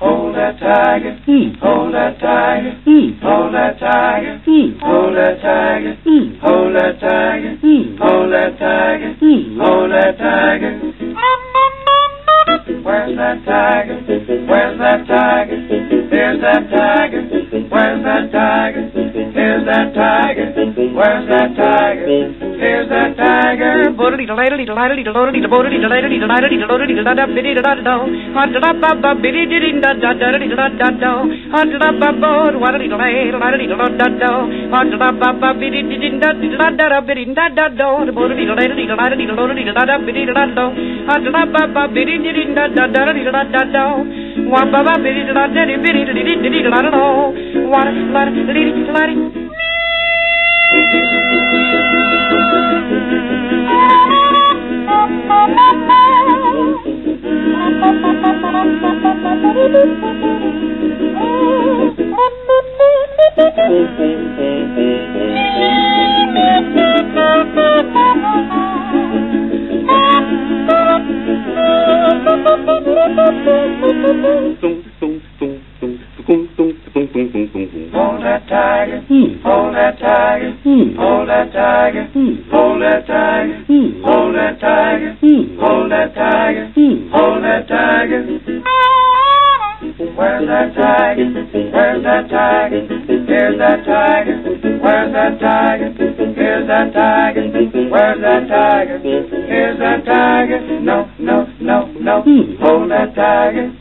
Hold that tiger. Mm. Hold that tiger. Mm. Hold that tiger. Mm. Hold that tiger. Mm. Hold that tiger. Mm. Hold that tiger. Mm. Hold that tiger. Where's that tiger? Where's that tiger? Here's that tiger. Where's that tiger? Here's that tiger. Where's that tiger? Here's that tiger. Hold that tiger. Hold that tiger. Hold that tiger. Hold that tiger. Hold that tiger. Hold that tiger. Hold that tiger. Where's that tiger? Where's that tiger? Here's that tiger. Where's that tiger? Here's that tiger. Where's that tiger? Here's that tiger. No, no, no, no. Hmm. Hold that tiger.